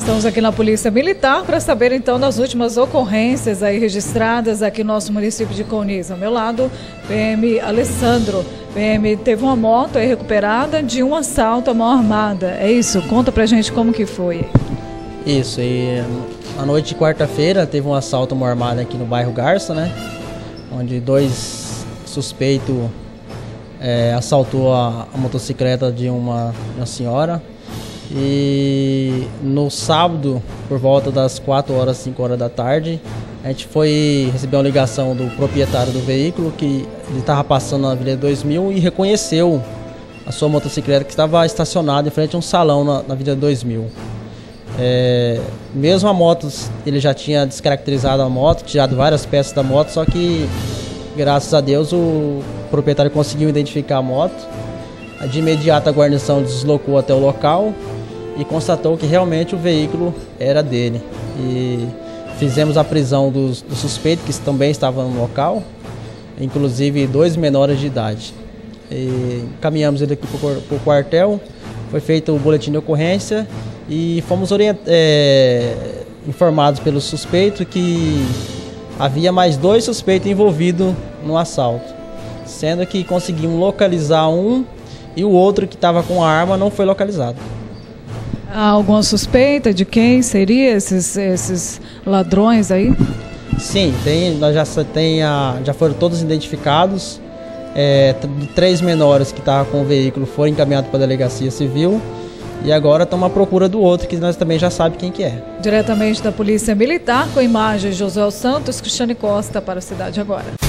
Estamos aqui na Polícia Militar para saber então das últimas ocorrências aí registradas aqui no nosso município de Coniza. Ao meu lado, PM Alessandro. PM teve uma moto aí recuperada de um assalto à mão armada. É isso? Conta pra gente como que foi. Isso, e a noite de quarta-feira teve um assalto à mão armada aqui no bairro Garça, né? Onde dois suspeitos é, assaltou a, a, motocicleta de uma, uma senhora. E no sábado, por volta das 4 horas, 5 horas da tarde, a gente foi receber uma ligação do proprietário do veículo que ele estava passando na Avenida 2000 e reconheceu a sua motocicleta que estava estacionada em frente a um salão na, na Avenida 2000. É, mesmo a moto, ele já tinha descaracterizado a moto, tirado várias peças da moto, só que graças a Deus o proprietário conseguiu identificar a moto. De imediato a guarnição deslocou até o local e constatou que realmente o veículo era dele. E fizemos a prisão dos, do suspeito que também estava no local, inclusive dois menores de idade. E caminhamos ele aqui para o quartel, foi feito o boletim de ocorrência e fomos é, informados pelo suspeito que havia mais dois suspeitos envolvidos no assalto, sendo que conseguimos localizar um e o outro que estava com a arma não foi localizado. Há alguma suspeita de quem seria esses, esses ladrões aí? Sim, tem, nós já, tem a, já foram todos identificados. É, três menores que estavam com o veículo foram encaminhados para a delegacia civil e agora estamos à procura do outro que nós também já sabemos quem que é. Diretamente da Polícia Militar, com imagens de José Santos, Cristiane Costa para a Cidade Agora.